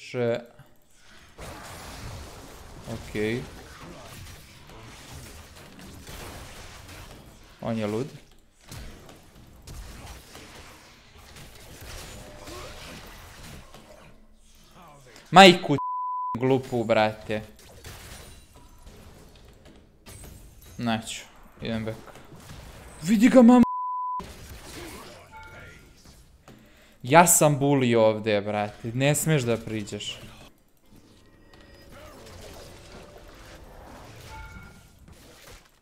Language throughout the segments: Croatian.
Še... Okej. On je lud. Majku glupu, brate. Neću, idem back. Vidi ga mam... Ja sam bully ovdje, brate. Ne smiješ da priđeš.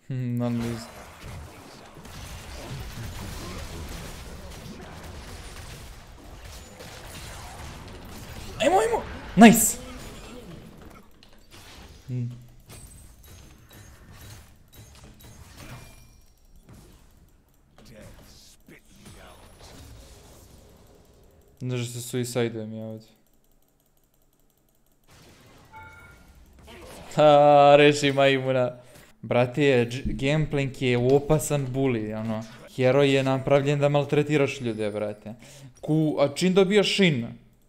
Hmm, on lose. Ajmo, ajmo! Nice! Znaš da se suicide-ujem ja ovdje. Haa, reši majmuna. Brate, gameplink je opasan bully, ono. Heroj je napravljen da maltretiraš ljude, brate. Ku, a čim dobio šin?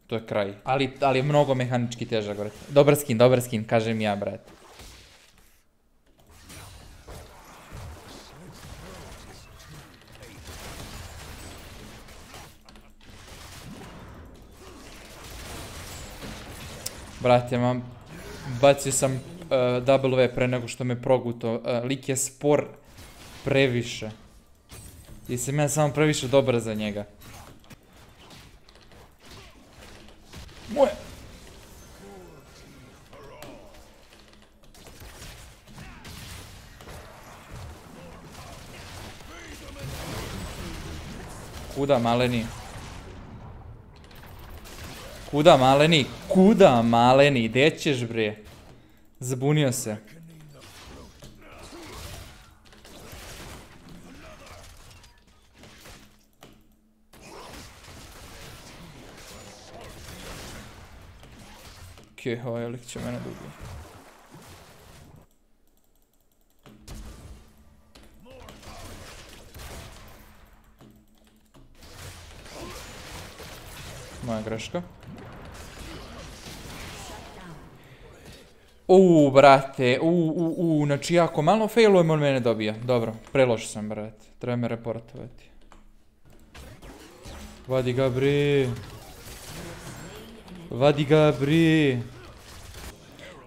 To je kraj. Ali, ali mnogo mehanički težak, brate. Dobar skin, dobar skin, kažem ja, brate. Brate, mam, bacio sam uh, W pre nego što me proguto. Uh, lik je spor previše. I sam ja samo previše dobar za njega. Moje! Kuda maleni? Kuda maleni? Kuda maleni? Gdje ćeš bre? Zabunio se. Okej, ovaj lik će mene dugo. Moja greška. Uuu, brate, uuu, uuu, znači ako malo failujem on mene dobija. Dobro, preloš sam, brate. Treba me reportovati. Vadi ga, bre. Vadi ga, bre.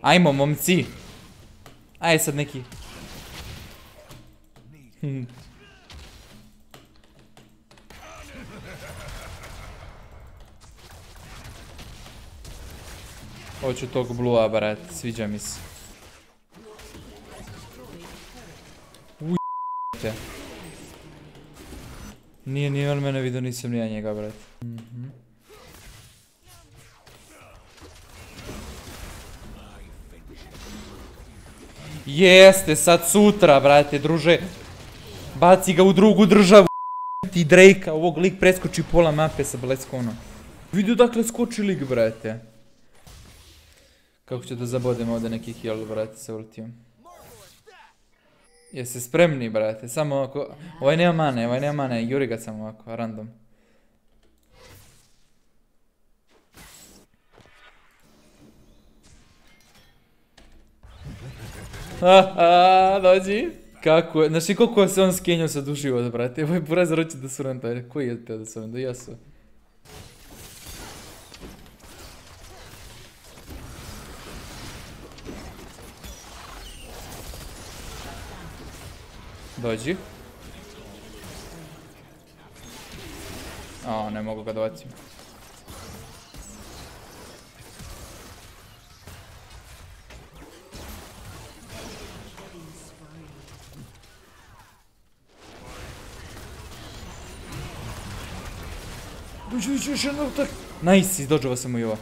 Ajmo, momci. Aj sad neki. Hm. Hoću tog blua, brat, sviđa mi se. Uj, te. Nije ni on mene vidio, nisam ni ja njega, brat. Mhm. Jeste, sad sutra, brate, druže. Baci ga u drugu državu. Ti Drake-a, ovog lik preskoči pola mape sa Bleskonom. Vidio dakle skoči lik, brate. Kako ću da zabodem ovdje neki heal, brate, sa ultijom. Jeste spremni, brate, samo ovako... Ovaj nema mane, ovaj nema mane, juri ga samo ovako, random. Haha, dođi. Kako je, znači koliko se on skenjao sa dušivo, brate, ovaj burazar hoće da suram taj, koji je te da suram, da jesu. Dođi. O, ne mogu ga dovacim. Dođi, dođi, još jednom tak. Nice, izdođava sam mu i ovo.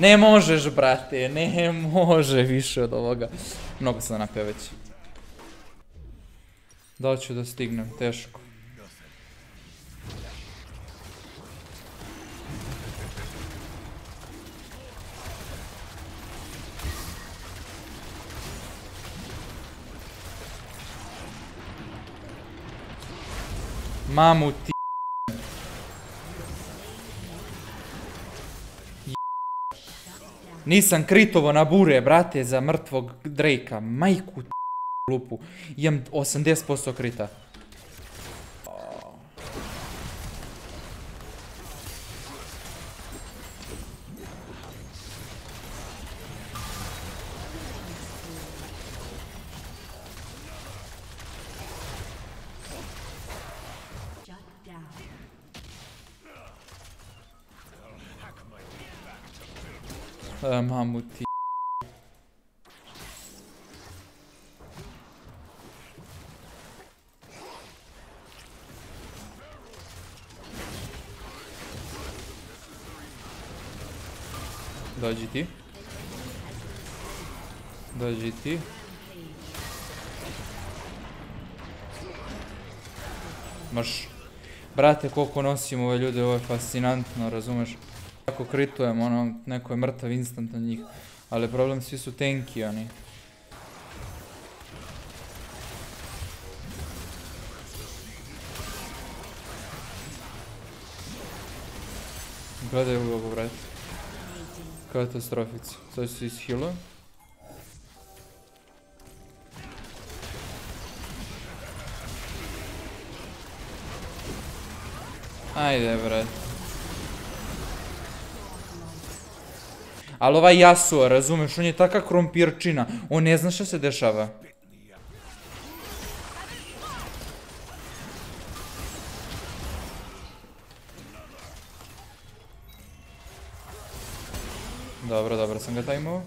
Ne možeš, brate, ne može više od ovoga. Mnogo sam napio već. Da li ću da stignem, teško. Mamu ti... Nisam kritovo na bure, brate, za mrtvog Drejka. Majku lupu. Imam 80% krita. Mamu ti... Dođi ti. Dođi ti. Maš, brate, koliko nosim ove ljude, ovo je fascinantno, razumeš? Ako kritujem, ono, neko je mrtav instant na njih. Ali problem, svi su tenki, oni. Gledaj ulogu, brate. Katastrofica. Sad se ishilo. Ajde, brate. Али ова јасуа, разумеш, он е така кромпирчина. Он не знаше се дешава. Добро, добро, сам го тајмувал.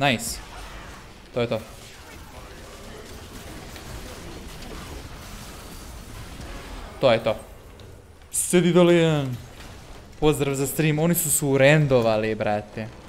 Најс. Nice. Тоа е тоа. To je to. Sedi dole jedan. Pozdrav za stream, oni su surendovali, brate.